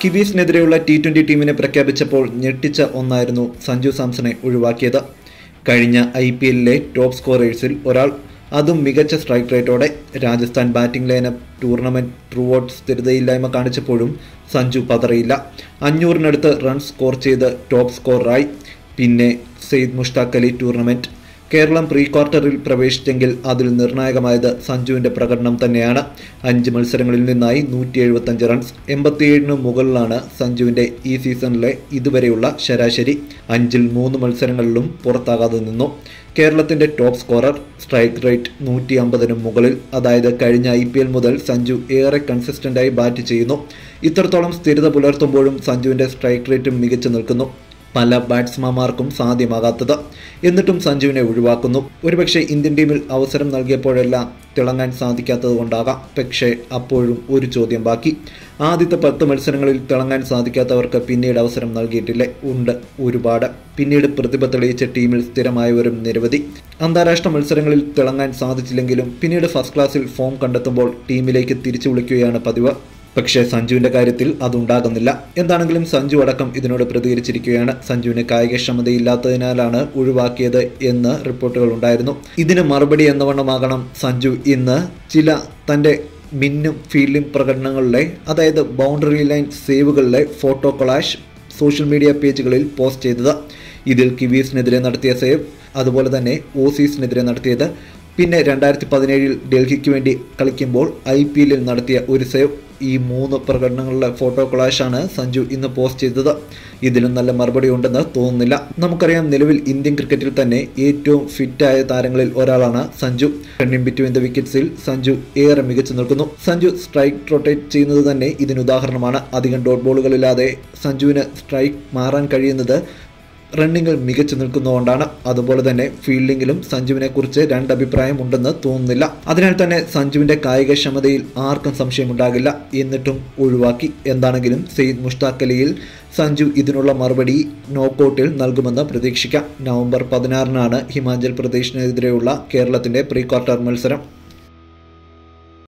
കിവീസിനെതിരെയുള്ള T twenty ടീമിനെ പ്രഖ്യാപിച്ചപ്പോൾ ഞെട്ടിച്ച ഒന്നായിരുന്നു സഞ്ജു സാംസണെ ഒഴിവാക്കിയത്. കഴിഞ്ഞ ഐ പി എല്ലിലെ ടോപ്പ് സ്കോറേഴ്സിൽ ഒരാൾ അതും മികച്ച strike റേറ്റോടെ Rajasthan batting lineup tournament throughout സ്ഥിരതയില്ലായ്മ കാണിച്ചപ്പോഴും സഞ്ജു പതറിയില്ല. അഞ്ഞൂറിനടുത്ത് റൺ സ്കോർ ചെയ്ത് ടോപ്പ് സ്കോററായി പിന്നെ സെയ്ദ് മുഷ്താഖ് അലി ടൂർണമെന്റ് കേരളം പ്രീ ക്വാർട്ടറിൽ പ്രവേശിച്ചെങ്കിൽ അതിൽ നിർണായകമായത് സഞ്ജുവിന്റെ പ്രകടനം തന്നെയാണ്. അഞ്ച് മത്സരങ്ങളിൽ നിന്നായി നൂറ്റി എഴുപത്തഞ്ച് റൺസ് എൺപത്തിയേഴിന് മുകളിലാണ് സഞ്ജുവിന്റെ ഈ സീസണിലെ ഇതുവരെയുള്ള ശരാശരി. അഞ്ചിൽ മൂന്ന് മത്സരങ്ങളിലും പുറത്താകാതെ നിന്നു. കേരളത്തിന്റെ ടോപ്പ് സ്കോറർ സ്ട്രൈക്ക് റേറ്റ് നൂറ്റി അമ്പതിന് മുകളിൽ. അതായത് കഴിഞ്ഞ ഐ പി എൽ മുതൽ സഞ്ജു ഏറെ കൺസിസ്റ്റന്റായി ബാറ്റ് ചെയ്യുന്നു. ഇത്രത്തോളം സ്ഥിരത പുലർത്തുമ്പോഴും സഞ്ജുവിന്റെ സ്ട്രൈക്ക് റേറ്റും മികച്ചു നിൽക്കുന്നു. പല ബാറ്റ്സ്മാൻമാർക്കും സാധ്യമാകാത്തത്. എന്നിട്ടും സഞ്ജുവിനെ ഒഴിവാക്കുന്നു. ഒരുപക്ഷെ ഇന്ത്യൻ ടീമിൽ അവസരം നൽകിയപ്പോഴെല്ലാം തിളങ്ങാൻ സാധിക്കാത്തത് കൊണ്ടാകാം. പക്ഷേ അപ്പോഴും ഒരു ചോദ്യം ബാക്കി. ആദ്യത്തെ പത്ത് മത്സരങ്ങളിൽ തിളങ്ങാൻ സാധിക്കാത്തവർക്ക് പിന്നീട് അവസരം നൽകിയിട്ടില്ലേ? ഉണ്ട് ഒരുപാട്. പിന്നീട് പ്രതിഭ തെളിയിച്ച ടീമിൽ സ്ഥിരമായവരും നിരവധി. അന്താരാഷ്ട്ര മത്സരങ്ങളിൽ തിളങ്ങാൻ സാധിച്ചില്ലെങ്കിലും പിന്നീട് ഫസ്റ്റ് ക്ലാസ്സിൽ ഫോം കണ്ടെത്തുമ്പോൾ ടീമിലേക്ക് തിരിച്ചു വിളിക്കുകയാണ് പതിവ്. പക്ഷേ സഞ്ജുവിന്റെ കാര്യത്തിൽ അതുണ്ടാകുന്നില്ല. എന്താണെങ്കിലും സഞ്ജു അടക്കം ഇതിനോട് പ്രതികരിച്ചിരിക്കുകയാണ്. സഞ്ജുവിന് കായികക്ഷമതയില്ലാത്തതിനാലാണ് ഒഴിവാക്കിയത് എന്ന് റിപ്പോർട്ടുകൾ ഉണ്ടായിരുന്നു. ഇതിന് മറുപടി എന്നവണ്ണമാകണം സഞ്ജു ഇന്ന്. ചില തന്റെ മിന്നും ഫീൽഡിംഗ് പ്രകടനങ്ങളിലെ അതായത് ബൗണ്ടറി ലൈൻ സേവുകളിലെ ഫോട്ടോ കൊളാഷ് സോഷ്യൽ മീഡിയ പേജുകളിൽ പോസ്റ്റ് ചെയ്തത്. ഇതിൽ കിവീസിനെതിരെ നടത്തിയ സേവ് അതുപോലെ തന്നെ ഓസീസിനെതിരെ നടത്തിയത്. പിന്നെ രണ്ടായിരത്തി പതിനേഴിൽ ഡൽഹിക്ക് വേണ്ടി കളിക്കുമ്പോൾ ഐ പി എല്ലിൽ നടത്തിയ ഒരു സേവ്. ഈ മൂന്ന് പ്രകടനങ്ങളുടെ ഫോട്ടോ കൊളാഷാണ് സഞ്ജു ഇന്ന് പോസ്റ്റ് ചെയ്തത്. ഇതിലും നല്ല മറുപടി ഉണ്ടെന്ന് തോന്നുന്നില്ല. നമുക്കറിയാം നിലവിൽ ഇന്ത്യൻ ക്രിക്കറ്റിൽ തന്നെ ഏറ്റവും ഫിറ്റായ താരങ്ങളിൽ ഒരാളാണ് സഞ്ജു. റണ്ണിംഗ് ബിറ്റ്വീൻ ദ വിക്കറ്റ്സിൽ സഞ്ജു ഏറെ മികച്ചു നിൽക്കുന്നു. സഞ്ജു സ്ട്രൈക്ക് റൊട്ടേറ്റ് ചെയ്യുന്നത് തന്നെ ഇതിന് ഉദാഹരണമാണ്. അധികം ഡോട്ട് ബോളുകളില്ലാതെ സഞ്ജുവിന് സ്ട്രൈക്ക് മാറാൻ കഴിയുന്നത് റണ്ണിങ്ങിൽ മികച്ചു നിൽക്കുന്നതുകൊണ്ടാണ് അതുപോലെ തന്നെ ഫീൽഡിങ്ങിലും സഞ്ജുവിനെ കുറിച്ച് രണ്ട് അഭിപ്രായം ഉണ്ടെന്ന് തോന്നുന്നില്ല. അതിനാൽ തന്നെ സഞ്ജുവിന്റെ കായികക്ഷമതയിൽ ആർക്കും സംശയമുണ്ടാകില്ല. എന്നിട്ടും ഒഴിവാക്കി. എന്താണെങ്കിലും സെയ്ദ് മുഷ്താഖ് അലിയിൽ സഞ്ജു ഇതിനുള്ള മറുപടി നോക്കൌട്ടിൽ നൽകുമെന്ന് പ്രതീക്ഷിക്കാം. നവംബർ പതിനാറിനാണ് ഹിമാചൽ പ്രദേശിനെതിരെയുള്ള കേരളത്തിന്റെ പ്രീ ക്വാർട്ടർ മത്സരം.